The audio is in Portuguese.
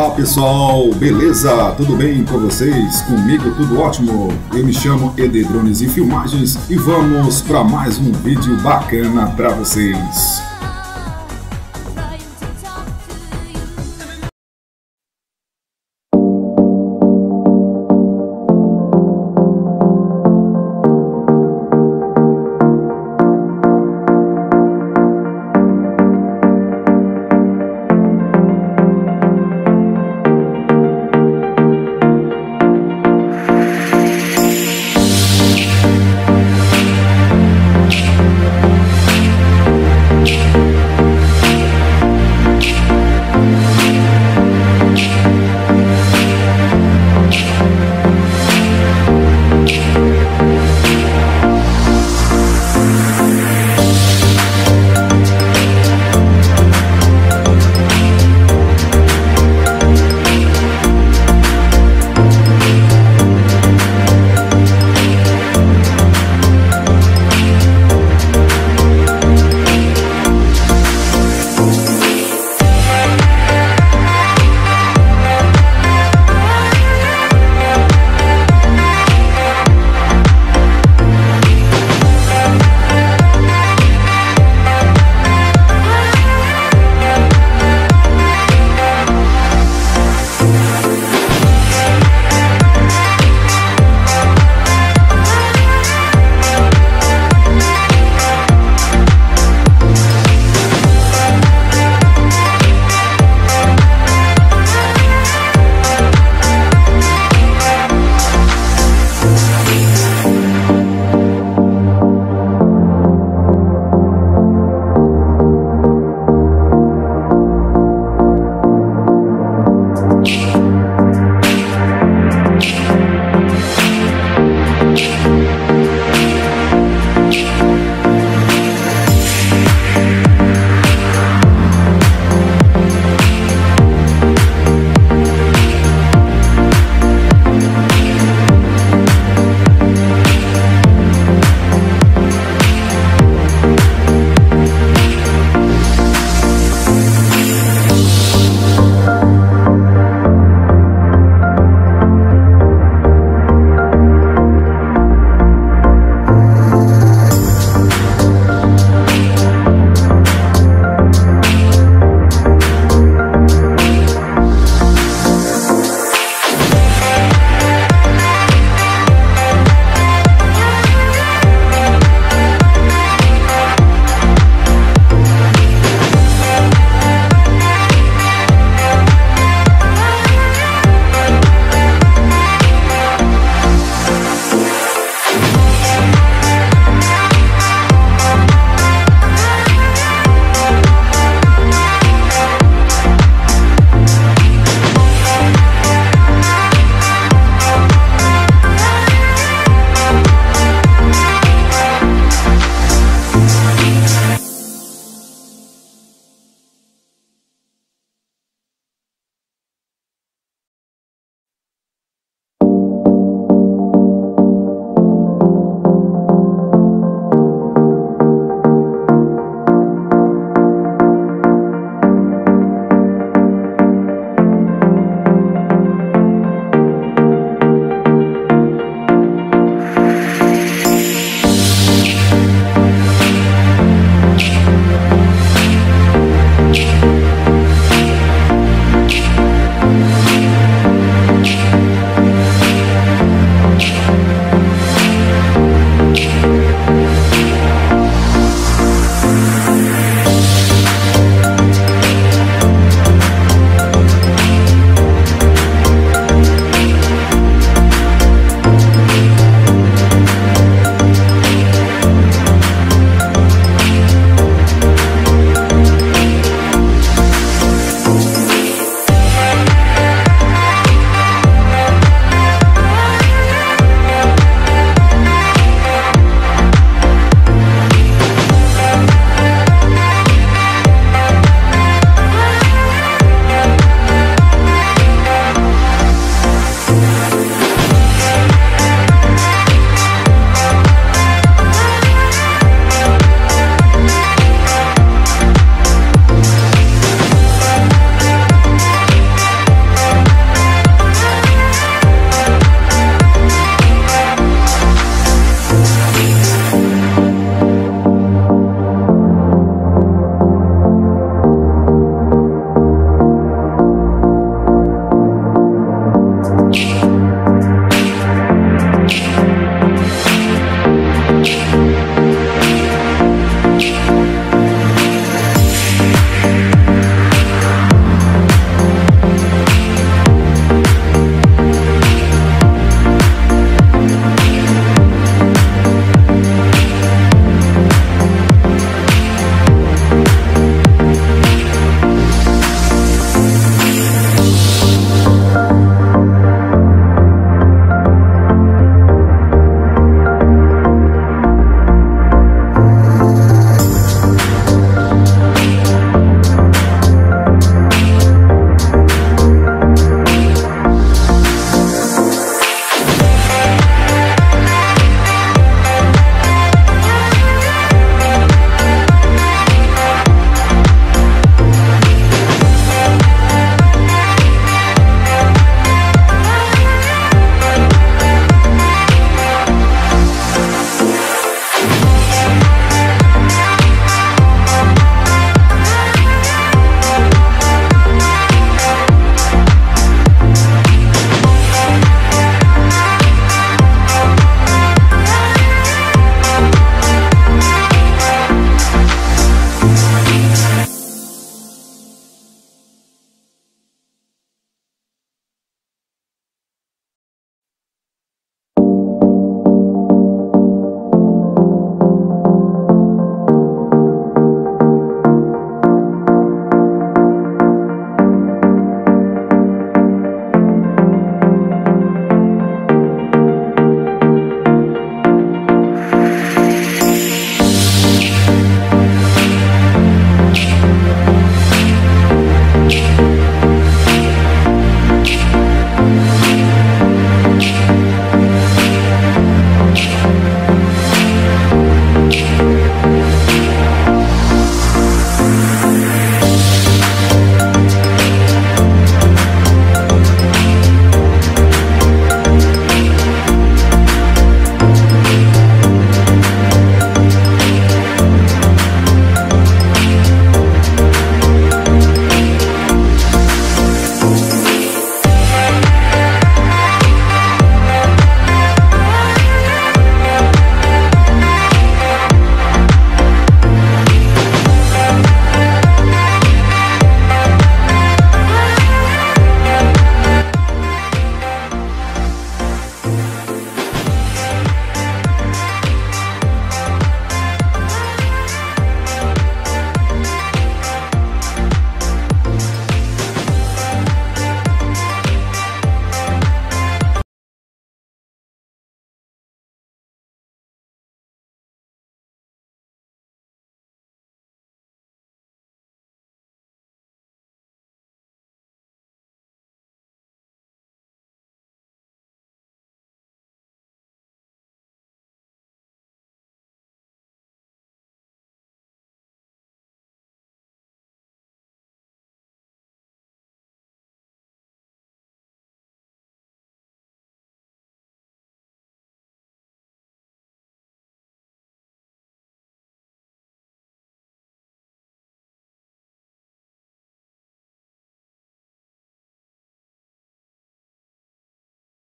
Olá pessoal, beleza? Tudo bem com vocês? Comigo tudo ótimo? Eu me chamo Ede Drones e Filmagens e vamos para mais um vídeo bacana para vocês.